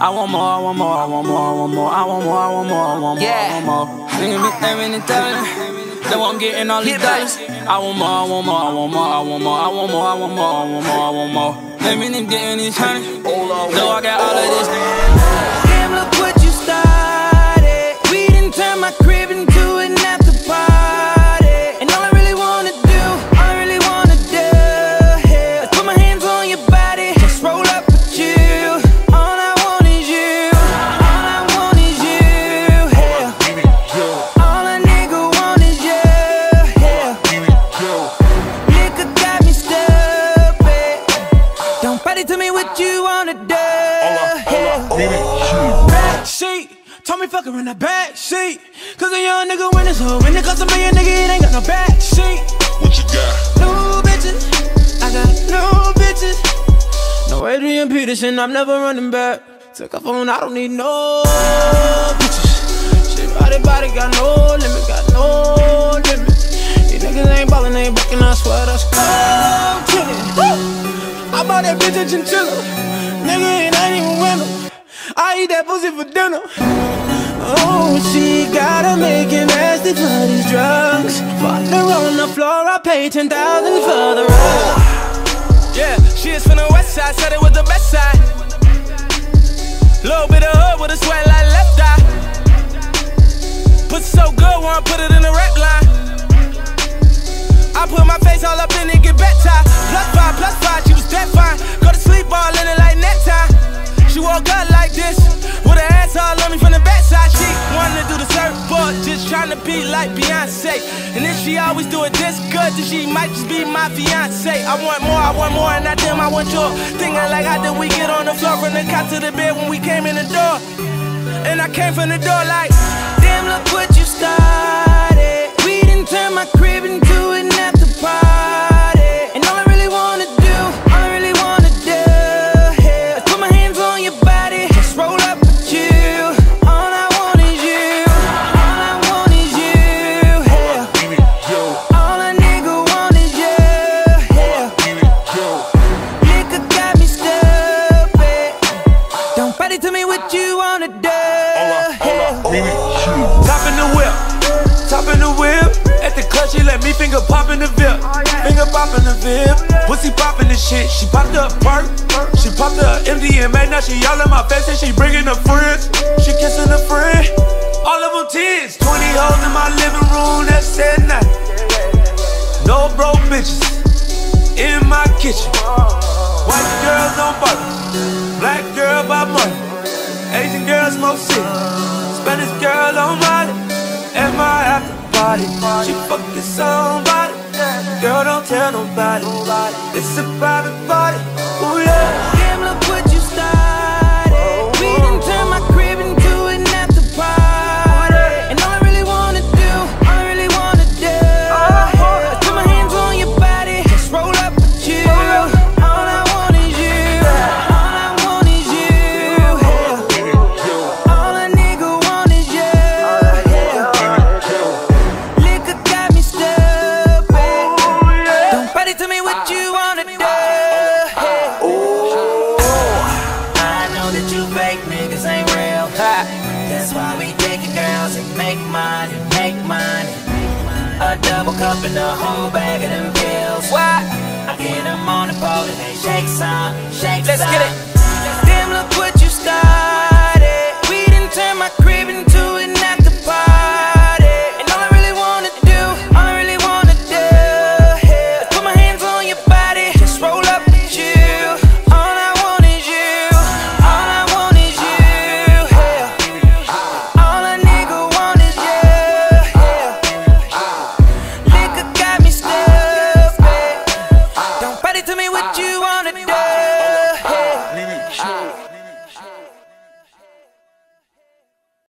I want more, I want more, I want more, I want more, I want more, I want more, I want more, Yeah. I want more. Nigga be thinking and telling, that I'm getting all these dollars. I want more, I want more, I want more, I want more, I want more, I want more, I want more, I want more. Let me them getting these honey. Though I got all of this. Body to me what you wanna do. Back seat. Told me fuck her in the back seat. Cause a young nigga win this hoe. When it comes to me, a nigga, it ain't got no back seat. What you got? No bitches. I got no bitches. No Adrian Peterson, I'm never running back. Took a phone, I don't need no bitches. Shit, body, body, got no limit, got no limit. These niggas ain't ballin', ain't bucking, I swear that's cold a chinchilla. Nigga, it ain't even winter. I eat that pussy for dinner. Oh, she gotta make it nasty for these drugs. Fucked her on the floor, I pay 10,000 for the rug. Yeah, she is from the west side, said it was the best side. Little bit of hood with a sweat like left eye. Pussy so good, wanna put it in the rap line. I put my face all up in it, get back tie. Plus five, plus five, she was that fine. Woke up like this, with ass all on me from the backside. She to do the surfboard, just trying to be like Beyonce. And if she always do it this good, then she might just be my fiance. I want more, I want more, and I damn, I want your thinking like how did we get on the floor from the cot to the bed when we came in the door? And I came from the door like, Damn, look what you started. We didn't turn my crib into Yeah. Top in the whip, top in the whip. At the clutch, she let me finger pop in the VIP. Finger pop in the VIP. Pussy poppin' the shit. She popped up perk. She popped up MDMA. Now she all in my face and she bringing her friends. She kissing a friend. All of them tens. 20 hoes in my living room. That's at night. No broke bitches in my kitchen. White girls on butter. Black girl by money. Asian girl smoke shit. Spanish girl party. She fucking somebody. Girl, don't tell nobody. It's a private party. Ooh yeah. Double cup and a whole bag of them pills. Why? I get them on the pole and they shake some, shake Let's some. get it.